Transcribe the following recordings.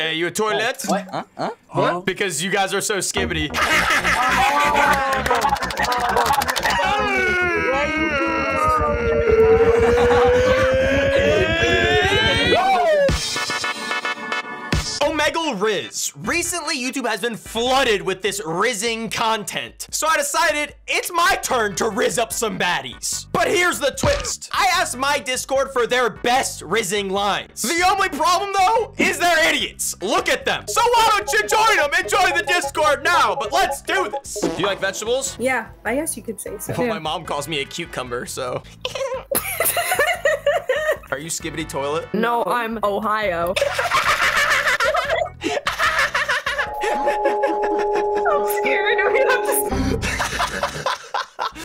Hey, you a toilet? What? Huh? Huh? What? Because you guys are so skibidi. Oh, Omegle Riz. Recently, YouTube has been flooded with this rizzing content. So I decided it's my turn to riz up some baddies. But here's the twist. I asked my Discord for their best rizzing lines. The only problem though is they're idiots. Look at them. So why don't you join them and join the Discord now? But let's do this. Do you like vegetables? Yeah, I guess you could say so. Well, my mom calls me a cucumber, so. Are you skibidi toilet? No, I'm Ohio. I'm scared. We have to...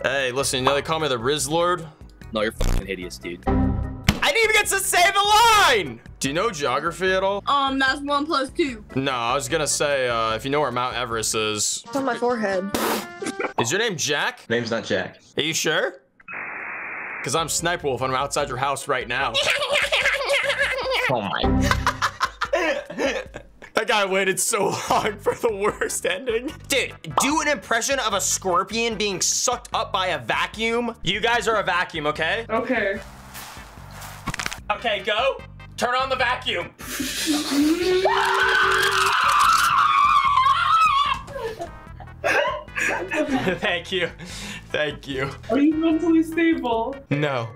Hey, listen, you know they call me the Riz Lord? No, you're fucking hideous, dude. I didn't even get to say the line! Do you know geography at all? Um, that's one plus two. No, I was gonna say, uh, if you know where Mount Everest is. It's on my forehead. Is your name Jack? Name's not Jack. Are you sure? Because I'm SniperWolf and I'm outside your house right now. Oh my. That guy waited so long for the worst ending. Dude, do an impression of a scorpion being sucked up by a vacuum. You guys are a vacuum, okay? Okay. Okay, go. Turn on the vacuum. Thank you. Thank you. Are you mentally stable? No.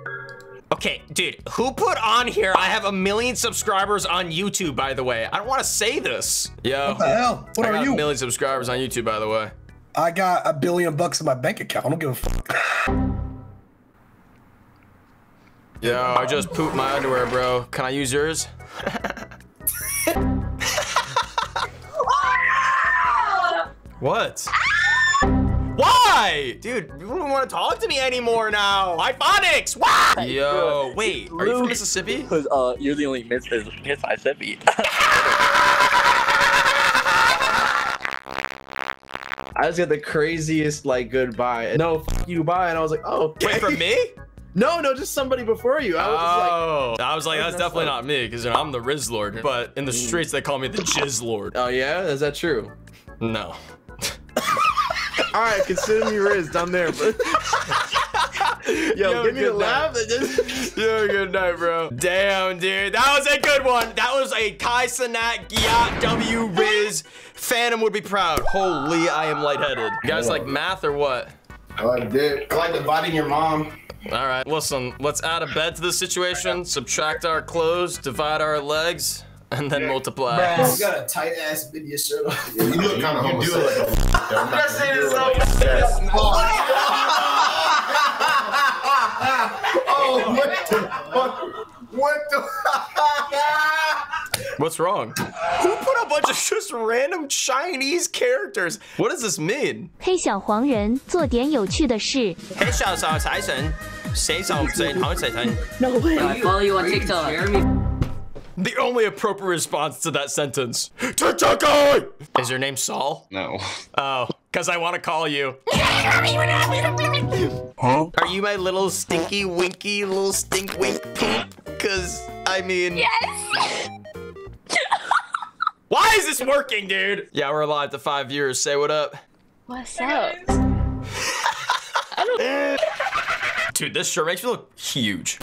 Okay, dude, who put on here? I have a million subscribers on YouTube, by the way. I don't want to say this. Yo. What the hell? What I are got you? a million subscribers on YouTube, by the way. I got a billion bucks in my bank account. I don't give a fuck. Yo, I just pooped my underwear, bro. Can I use yours? what? Ah! Why? Dude, you don't want to talk to me anymore now. Hyphonix, why? Yo, wait, are you from Mississippi? Because uh, you're the only Miss Miss Mississippi. I just got the craziest like goodbye. No, fuck you, bye. And I was like, oh, Wait, okay. from me? No, no, just somebody before you. I was Oh, I was like, that's that's definitely like- not me because I'm the Riz Lord. But in the streets, they call me the Jizz Lord. oh yeah, is that true? No. All right, consider me Riz down there, bro. Yo, Yo, give me good the laugh. and just- You have a good night, bro. Damn, dude. That was a good one. That was a Kai Cenat gyat W Riz. Fanum would be proud. Holy, I am lightheaded. You guys like math or what? I like dick. I like dividing your mom. All right, listen, let's add a bed to this situation, subtract our clothes, divide our legs, and then multiply. You got a tight ass video shirt on. Yeah, you look kind of homosexual. I'm not saying this Oh, what the fuck? What the? What's wrong? Who put a bunch of just random Chinese characters? What does this mean? 黑小黄人做点有趣的事。黑小小财神，谁手最好财神？ No way. I follow you on TikTok. The only appropriate response to that sentence. TikTok! Is your name Saul? No. Oh, because I want to call you. Are you my little stinky winky little stink wink poop? Because, I mean. Yes. Why is this working, dude? Yeah, we're alive to five years. Say what up. What's up? Dude, this shirt makes me look huge.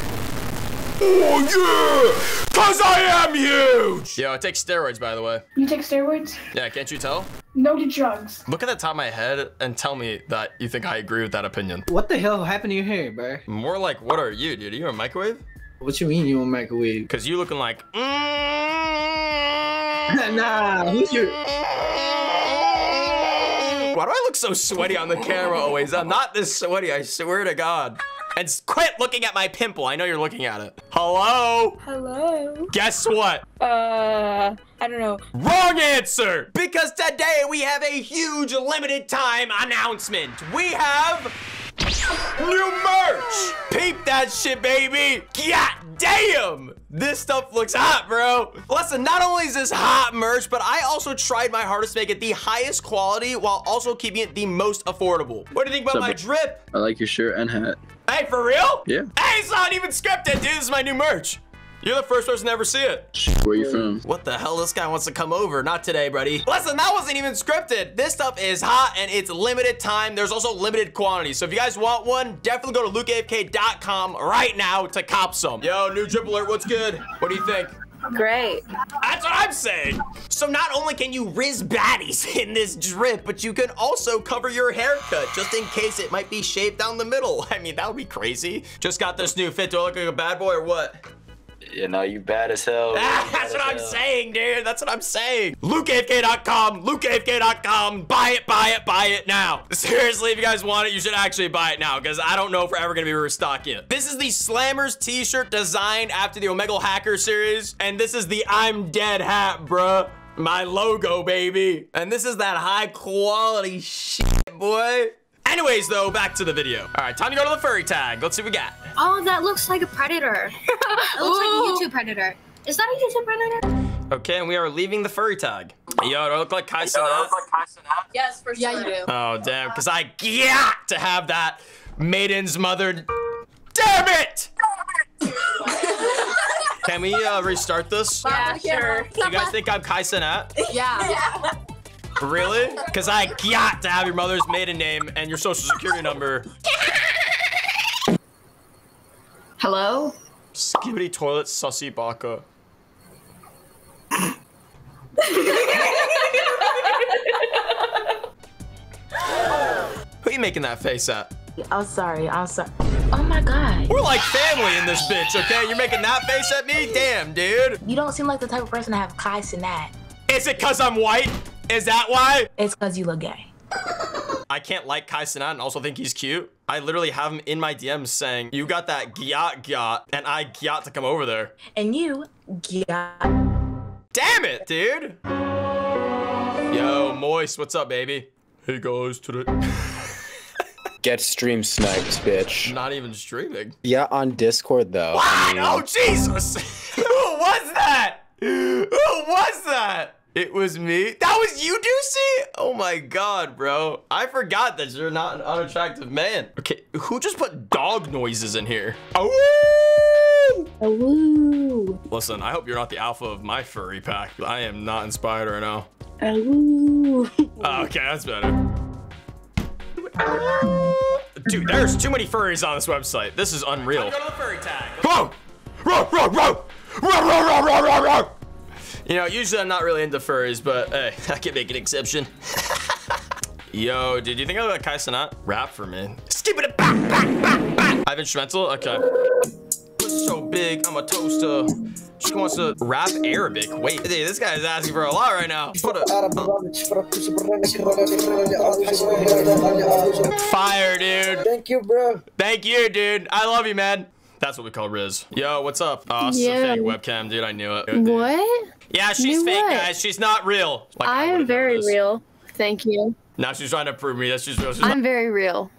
Oh, yeah! Because I am huge! Yo, I take steroids, by the way. You take steroids? Yeah, can't you tell? No to drugs. Look at the top of my head and tell me that you think I agree with that opinion. What the hell happened to your hair, bro? More like, what are you, dude? Are you a microwave? What you mean you a microwave? Because you looking like. mm, nah, who's your? Why do I look so sweaty on the camera always? I'm not this sweaty, I swear to God. And quit looking at my pimple. I know you're looking at it. Hello? Hello. Guess what? Uh, I don't know. Wrong answer! Because today we have a huge limited time announcement. We have new merch! Peep that shit, baby! God damn! This stuff looks hot, bro. Listen, not only is this hot merch, but I also tried my hardest to make it the highest quality while also keeping it the most affordable. What do you think about So, my drip? I like your shirt and hat. Hey, for real? Yeah. Hey, it's not even scripted, dude. This is my new merch. You're the first person to ever see it. Where you from? What the hell? This guy wants to come over. Not today, buddy. Listen, that wasn't even scripted. This stuff is hot and it's limited time. There's also limited quantity. So if you guys want one, definitely go to lukeafk.com right now to cop some. Yo, new drip alert. What's good? What do you think? Great. That's what I'm saying. So not only can you riz baddies in this drip, but you can also cover your haircut just in case it might be shaved down the middle. I mean, that would be crazy. Just got this new fit. Do I look like a bad boy or what? You know, you bad as hell. Ah, that's what I'm saying, dude. That's what I'm saying. LukeAFK.com, LukeAFK.com. Buy it, buy it, buy it now. Seriously, if you guys want it, you should actually buy it now because I don't know if we're ever going to be restocking it. This is the Slammers t-shirt designed after the Omegle Hacker series. And this is the I'm Dead hat, bruh. My logo, baby. And this is that high quality shit, boy. Anyways, though, back to the video. All right, time to go to the furry tag. Let's see what we got. Oh, that looks like a predator. it looks like a YouTube predator. Is that a YouTube predator? Okay, and we are leaving the furry tag. Yo, do I look like Kai Cenat? Yes, for sure. Yeah, you do. Oh, damn, because I got to have that maiden's mother. Damn it! Can we uh, restart this? Yeah, sure. You guys think I'm Kai Cenat? Yeah. Really? Because I got to have your mother's maiden name and your social security number. Hello? Skibidi toilet sussy baka. Who are you making that face at? I'm sorry. I'm sorry. Oh my god. We're like family in this bitch, okay? You're making that face at me? Damn, dude. You don't seem like the type of person to have Kai Cenat. Is it because I'm white? Is that why? It's because you look gay. I can't like Kai Cenat and also think he's cute. I literally have him in my DMs saying, you got that gyat gyat, and I gyat to come over there. And you, yeah. Damn it, dude. Yo, Moist, what's up, baby? Hey guys, today. Get stream sniped, bitch. Not even streaming. Yeah, on Discord though. What? I mean, Oh, Jesus! Who was that? Who was that? It was me. That was you, Deucey? Oh my god, bro. I forgot that you're not an unattractive man. Okay, who just put dog noises in here? Oh! Ooh. Listen, I hope you're not the alpha of my furry pack. I am not inspired right now. Ooh. Oh, ah, okay, that's better. Dude, there's too many furries on this website. This is unreal. Go to the furry tag. Whoa! Row, row, row! Row, row, row, row, row, row! You know, usually I'm not really into furries, but hey, I can make an exception. Yo, dude, you think I look like Kai Cenat? Rap for me. Skip it back, back, back, back. Ivan Schmenzel? Okay. So big, I'm a toaster. She wants to rap Arabic. Wait, dude, this guy is asking for a lot right now. What a fire, dude. Thank you, bro. Thank you, dude. I love you, man. That's what we call Riz. Yo, what's up? Oh, this is a Yeah. fake webcam, dude. I knew it. What? Yeah, she's fake, what? guys. She's not real. Like, I am very real. Thank you. Now she's trying to prove me that she's real. She's I'm very real.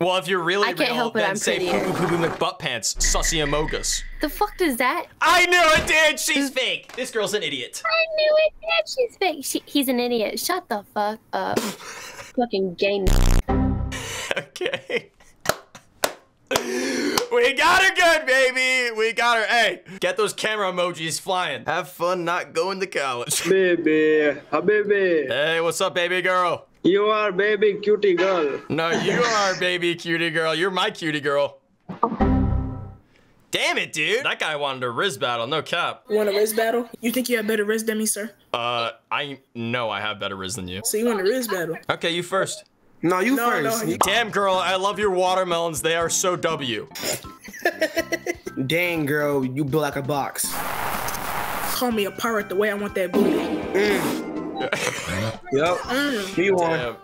well, if you're really I can't real, help it, then I'm say prettier. poo poo poo McButt pants, sussy amogus. The fuck does that? I knew it, dude. She's fake. This girl's an idiot. I knew it. Yeah, she's fake. She, he's an idiot. Shut the fuck up. Fucking gay. Okay. We got her good, baby. We got her. Hey, get those camera emojis flying. Have fun not going to college. Baby, habibi. Hey, what's up, baby girl? You are baby cutie girl. No, you are baby cutie girl. You're my cutie girl. Damn it, dude. That guy wanted a Riz battle, no cap. You want a Riz battle? You think you have better Riz than me, sir? Uh, I know I have better Riz than you. So you want a Riz battle? Okay, you first. No, you No, first. no, Damn, girl, I love your watermelons. They are so W. Dang, girl, you built like a box. Call me a pirate the way I want that booty. Yep. You won. Damn.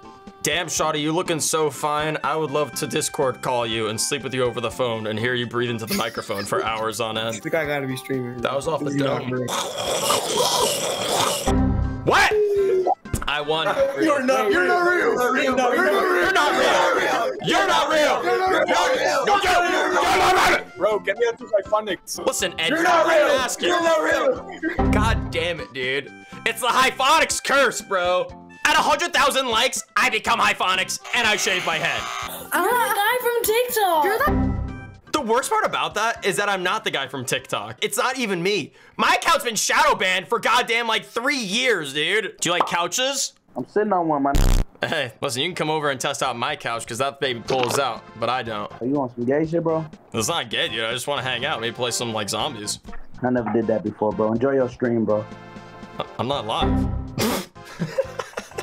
Damn, Shotty, you looking so fine. I would love to Discord call you and sleep with you over the phone and hear you breathe into the microphone for hours on end. This guy gotta be streaming. That was off the dome. bro. What? I won. You're not. You're not real. You're not real. You're not real. You're not real. You're not real. No, you're- you're not real. Bro, get me into my phonics. Listen, Ed, You're not I'm real. asking. You're not real. God damn it, dude. It's the Hyphonix curse, bro. At 100,000 likes, I become Hyphonix and I shave my head. I'm the guy from TikTok. You're the The worst part about that is that I'm not the guy from TikTok. It's not even me. My account's been shadow banned for goddamn like three years, dude. Do you like couches? I'm sitting on one, man. Hey, listen, you can come over and test out my couch because that baby pulls out, but I don't. Are you on some gay shit, bro? It's not gay, dude. I just want to hang out, maybe play some like zombies. I never did that before, bro. Enjoy your stream, bro. I'm not live.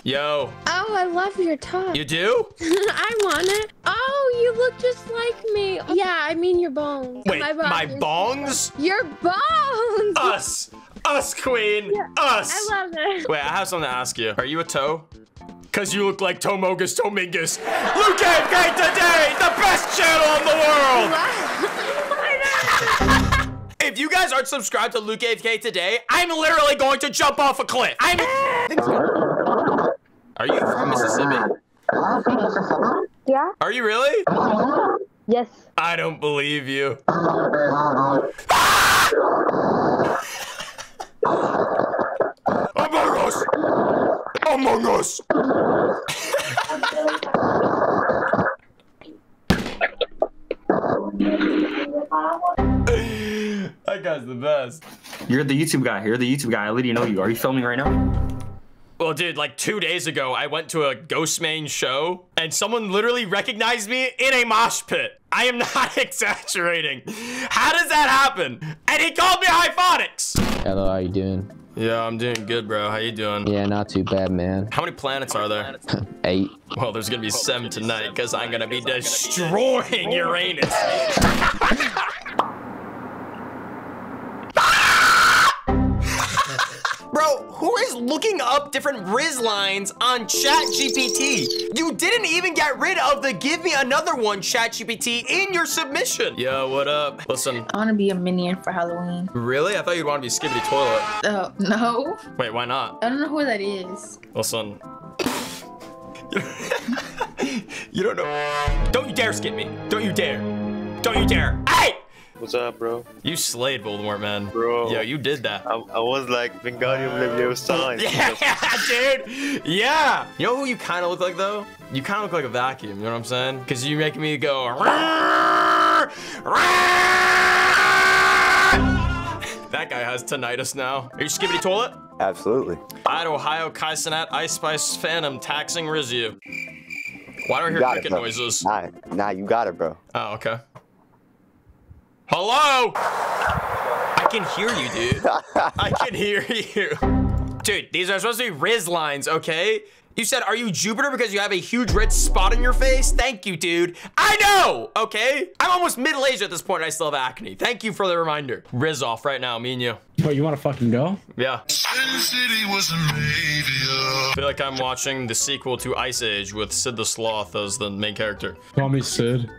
Yo, Oh, I love your top. you do? I want it. Oh, you look just like me. Yeah, I mean your bones. Wait, my bones. bongs? Your bones. Us! Us, queen! Us! I love it. Wait, I have something to ask you. Are you a toe? Cause you look like Tomogus Tomingus. Luke Gate today, the best channel in the world! if you guys aren't subscribed to Luke AFK today, I'm literally going to jump off a cliff. I'm Are you from oh, Mississippi? Yeah. Are you really? Yes. I don't believe you. Among Us! Among Us! that guy's the best. You're the YouTube guy. You're the YouTube guy. I literally know you. Are you filming right now? Well, dude, like two days ago, I went to a Ghostemane show and someone literally recognized me in a mosh pit. I am not exaggerating. How does that happen? And he called me Hyphonix. Hello, how you doing? Yeah, I'm doing good, bro. How you doing? Yeah, not too bad, man. How many planets are there? Eight. Well, there's gonna be seven tonight because I'm gonna be destroying Uranus. who is looking up different Riz lines on ChatGPT? You didn't even get rid of the give me another one ChatGPT in your submission. Yo, what up? Listen, I want to be a minion for Halloween. really? I thought you'd want to be Skibidi Toilet. Oh, no. Wait, why not? I don't know who that is. Listen. you don't know. Don't you dare skip me. Don't you dare. Don't you dare. Hey! What's up, bro? You slayed Voldemort, man. Bro. Yo, you did that. I, I was like Wingardium Leviosa. Yeah, dude. Yeah. You know who you kind of look like, though? You kind of look like a vacuum. You know what I'm saying? Because you making me go. That guy has tinnitus now. Are you skibidi toilet? Absolutely. At Ohio Kai Cenat Ice Spice Fanum taxing Rizu. Why do I You hear got it, cricket noises? Nah, nah, you got it, bro. Oh, okay. Hello? I can hear you, dude. I can hear you. Dude, these are supposed to be Riz lines, okay? You said, are you Jupiter because you have a huge red spot on your face? Thank you, dude. I know, okay? I'm almost middle-aged at this point and I still have acne. Thank you for the reminder. Riz off right now, me and you. What, you want to fucking go? Yeah. I feel like I'm watching the sequel to Ice Age with Sid the Sloth as the main character. Call me Sid.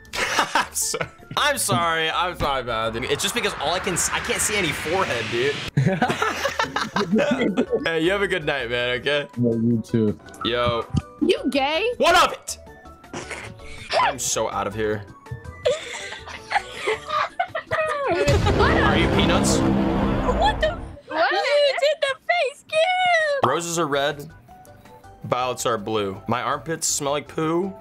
I'm sorry. I'm sorry. I'm sorry, man. It's just because all I can see I can't see any forehead, dude. hey, you have a good night, man. Okay. Yeah, you too. Yo, You gay? what of it? I'm so out of here. Are you peanuts? What the? What? You did the face cam. Roses are red. Violets are blue. My armpits smell like poo.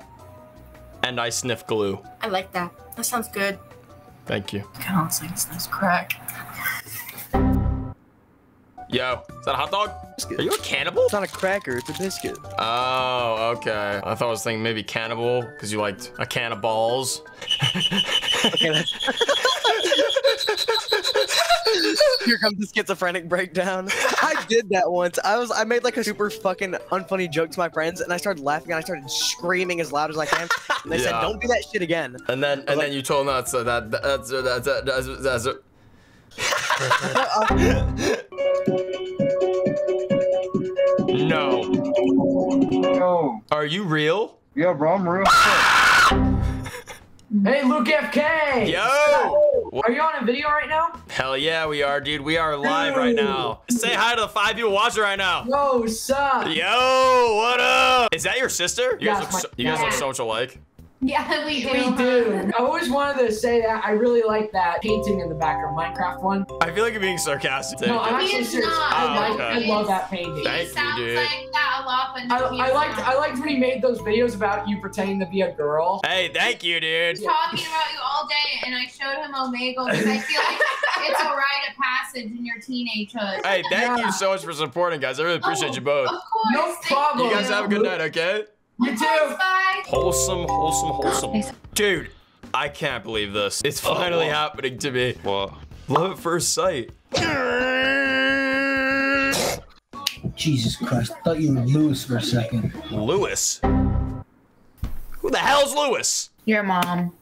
And I sniff glue. I like that. That sounds good. Thank you. Kind of looks like it's nice crack. Yo, is that a hot dog? Biscuit. Are you a cannibal? It's not a cracker, it's a biscuit. Oh, okay. I thought I was thinking maybe cannibal because you liked a can of balls. Here comes the schizophrenic breakdown. I did that once. I was I made like a super fucking unfunny joke to my friends, and I started laughing and I started screaming as loud as I can. And they said, "Don't do that shit again." And then and then you told them that's uh, that that's uh, that's uh, that's that's. uh, No. Are you real? Yeah, bro, I'm real. Mm. Hey, Luke AFK! Yo! Are you on a video right now? Hell yeah, we are, dude. We are live right now. Say hi to the five people watching right now. Yo, sup? Yo, what up? Is that your sister? You guys look so, you guys look so much alike. Yeah, we do. We do. I always wanted to say that I really like that painting in the background, Minecraft one. I feel like you're being sarcastic. No, I'm actually serious. I, Oh, like, okay. I love that painting. Thank you, dude. fell off and I, I liked I liked when he made those videos about you pretending to be a girl. Hey, thank you, dude. talking about you all day, and I showed him Omegle because I feel like it's a rite of passage in your teenagehood. Hey, thank you so much for supporting, guys. I really appreciate oh, you both. Of course. No problem. You guys have a good night, okay? You too. Bye. Wholesome, wholesome, wholesome. Dude, I can't believe this. It's finally oh. happening to me. What? Love at first sight. Jesus Christ. I thought you were Lewis for a second. Lewis? Who the hell's Lewis? Your mom.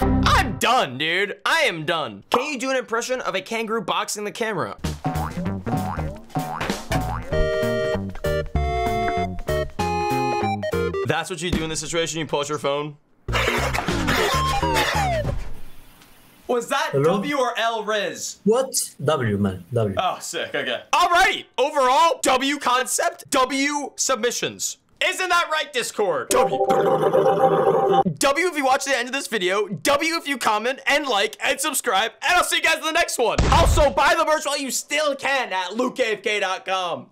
I'm done, dude. I am done. Can you do an impression of a kangaroo boxing the camera? That's what you do in this situation? You pull out your phone? Was that Hello? W or L Riz? What? W, man. W. Oh, sick. Okay. Alrighty. Overall, W concept, W submissions. Isn't that right, Discord? W. W if you watch the end of this video. W if you comment and like and subscribe. And I'll see you guys in the next one. Also, buy the merch while you still can at lukeafk.com.